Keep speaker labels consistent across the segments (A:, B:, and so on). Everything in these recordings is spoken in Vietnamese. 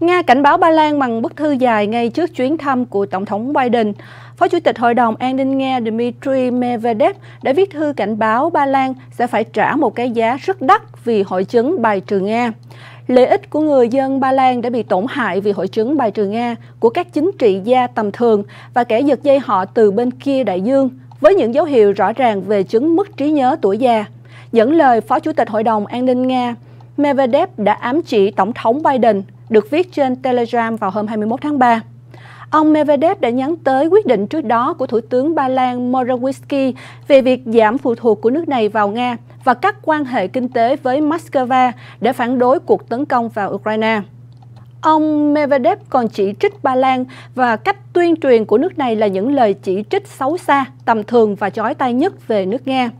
A: Nga cảnh báo Ba Lan bằng bức thư dài ngay trước chuyến thăm của Tổng thống Biden. Phó Chủ tịch Hội đồng An ninh Nga Dmitry Medvedev đã viết thư cảnh báo Ba Lan sẽ phải trả một cái giá rất đắt vì hội chứng bài trừ Nga. Lợi ích của người dân Ba Lan đã bị tổn hại vì hội chứng bài trừ Nga của các chính trị gia tầm thường và kẻ giật dây họ từ bên kia đại dương, với những dấu hiệu rõ ràng về chứng mất trí nhớ tuổi già. Dẫn lời Phó Chủ tịch Hội đồng An ninh Nga, Medvedev đã ám chỉ Tổng thống Biden được viết trên Telegram vào hôm 21 tháng 3. Ông Medvedev đã nhắn tới quyết định trước đó của Thủ tướng Ba Lan Morawiecki về việc giảm phụ thuộc của nước này vào Nga và cắt quan hệ kinh tế với Moscow để phản đối cuộc tấn công vào Ukraine. Ông Medvedev còn chỉ trích Ba Lan và cách tuyên truyền của nước này là những lời chỉ trích xấu xa, tầm thường và chói tai nhất về nước Nga.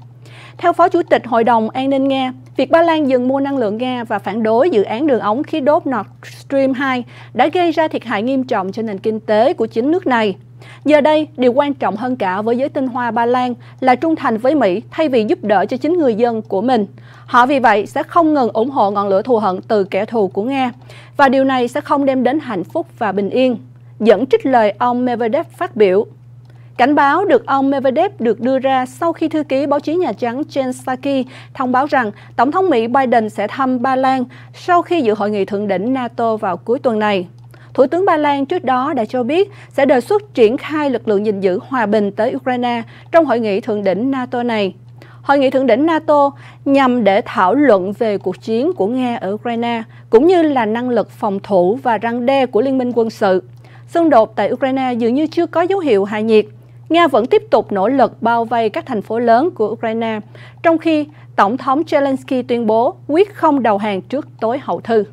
A: Theo Phó Chủ tịch Hội đồng An ninh Nga, việc Ba Lan dừng mua năng lượng Nga và phản đối dự án đường ống khí đốt Nord Stream 2 đã gây ra thiệt hại nghiêm trọng cho nền kinh tế của chính nước này. Giờ đây, điều quan trọng hơn cả với giới tinh hoa Ba Lan là trung thành với Mỹ thay vì giúp đỡ cho chính người dân của mình. Họ vì vậy sẽ không ngừng ủng hộ ngọn lửa thù hận từ kẻ thù của Nga, và điều này sẽ không đem đến hạnh phúc và bình yên. Dẫn trích lời ông Medvedev phát biểu, Cảnh báo được ông Medvedev được đưa ra sau khi thư ký báo chí Nhà Trắng Jen Psaki thông báo rằng Tổng thống Mỹ Biden sẽ thăm Ba Lan sau khi dự hội nghị thượng đỉnh NATO vào cuối tuần này. Thủ tướng Ba Lan trước đó đã cho biết sẽ đề xuất triển khai lực lượng gìn giữ hòa bình tới Ukraine trong hội nghị thượng đỉnh NATO này. Hội nghị thượng đỉnh NATO nhằm để thảo luận về cuộc chiến của Nga ở Ukraine, cũng như là năng lực phòng thủ và răng đe của liên minh quân sự. Xung đột tại Ukraine dường như chưa có dấu hiệu hạ nhiệt, Nga vẫn tiếp tục nỗ lực bao vây các thành phố lớn của Ukraine, trong khi Tổng thống Zelensky tuyên bố quyết không đầu hàng trước tối hậu thư.